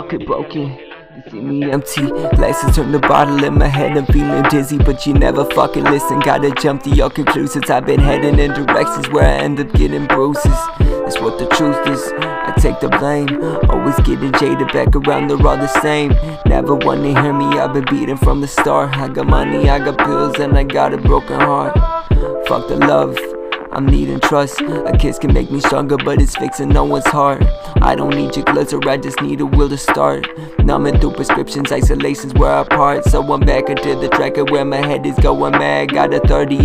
fucking broken. You see me empty, glasses turn the bottle in my head. I'm feeling dizzy, but you never fucking listen. Gotta jump to your conclusions. I've been heading in directions where I end up getting bruises. That's what the truth is. I take the blame. Always getting jaded back around, they're all the same. Never wanna hear me, I've been beating from the start. I got money, I got bills, and I got a broken heart. Fuck the love. I'm needing trust. A kiss can make me stronger, but it's fixing no one's heart. I don't need your glitter, I just need a will to start. Numbing through prescriptions, isolations where apart. So I'm back into the track of where my head is going mad. Got a 30